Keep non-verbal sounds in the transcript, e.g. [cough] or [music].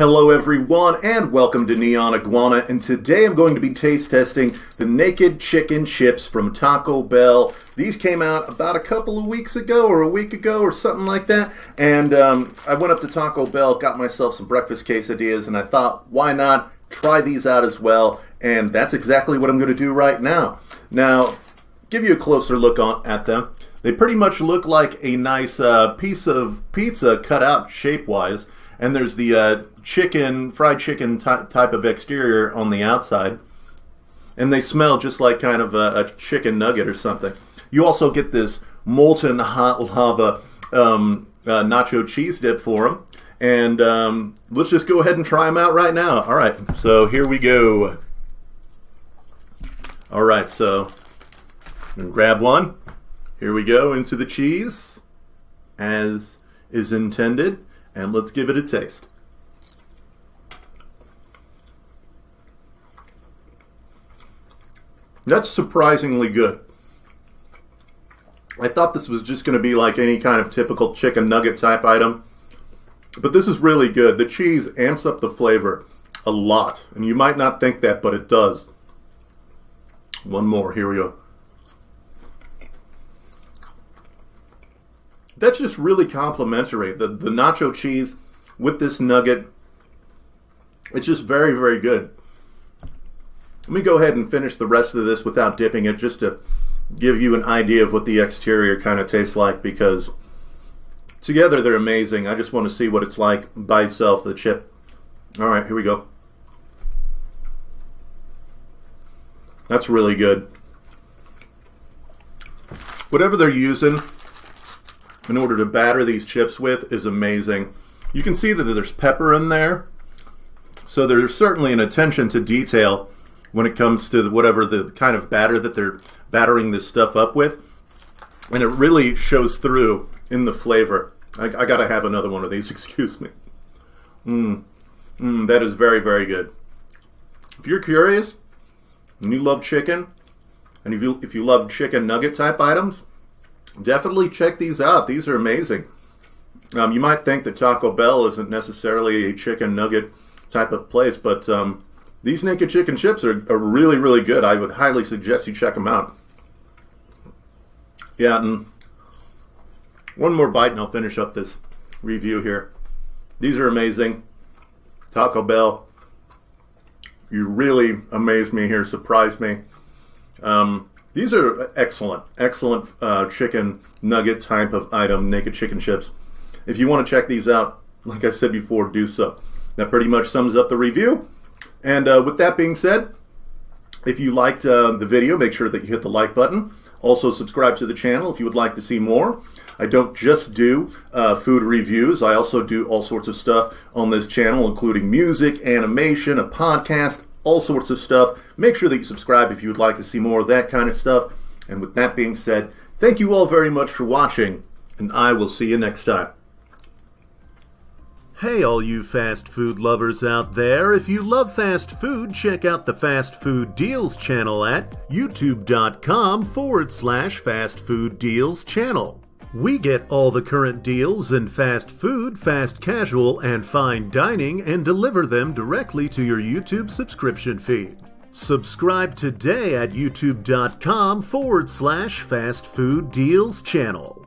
Hello everyone and welcome to Neon Iguana and today I'm going to be taste testing the Naked Chicken Chips from Taco Bell. These came out about a couple of weeks ago or a week ago or something like that and um, I went up to Taco Bell, got myself some breakfast quesadillas and I thought why not try these out as well and that's exactly what I'm going to do right now. Now give you a closer look on, at them. They pretty much look like a nice uh, piece of pizza cut out shape-wise and there's the uh, chicken, fried chicken ty- type of exterior on the outside, and they smell just like kind of a, a, chicken nugget or something. You also get this molten hot lava um, uh, nacho cheese dip for them, and um, let's just go ahead and try them out right now. All right, so here we go. All right, so grab one. Here we go into the cheese, as is intended and let's give it a taste. That's surprisingly good. I thought this was just going to be like any kind of typical chicken nugget type item, but this is really good. The cheese amps up the flavor a lot, and you might not think that, but it does. One more, here we go. that's just really complimentary. The the nacho cheese with this nugget, it's just very very good. Let me go ahead and finish the rest of this without dipping it, just to give you an idea of what the exterior kind of tastes like. Because together they're amazing. I just want to see what it's like by itself. The chip. All right, here we go. That's really good. Whatever they're using in order to batter these chips with is amazing. You can see that there's pepper in there. So there's certainly an attention to detail when it comes to whatever the kind of batter that they're battering this stuff up with. And it really shows through in the flavor. I, I gotta have another one of these, [laughs] excuse me. Mmm. Mmm, that is very, very good. If you're curious and you love chicken, and if you if you love chicken nugget type items, definitely check these out. These are amazing. Um, you might think that Taco Bell isn't necessarily a chicken nugget type of place, but um, these naked chicken chips are, are, really, really good. I would highly suggest you check them out. Yeah, and one more bite and I'll finish up this review here. These are amazing. Taco Bell, you really amazed me here, surprised me. Um, these are excellent, excellent uh, chicken nugget type of item, naked chicken chips. If you want to check these out, like I said before, do so. That pretty much sums up the review. And uh, with that being said, if you liked uh, the video, make sure that you hit the like button. Also, subscribe to the channel if you would like to see more. I don't just do uh, food reviews, I also do all sorts of stuff on this channel, including music, animation, a podcast, all sorts of stuff. Make sure that you subscribe if you would like to see more of that kind of stuff. And with that being said, thank you all very much for watching, and I will see you next time. Hey, all you fast food lovers out there. If you love fast food, check out the Fast Food Deals channel at youtube.com forward slash fast food deals channel. We get all the current deals in fast food, fast casual, and fine dining and deliver them directly to your YouTube subscription feed. Subscribe today at youtube.com forward slash fast food deals channel.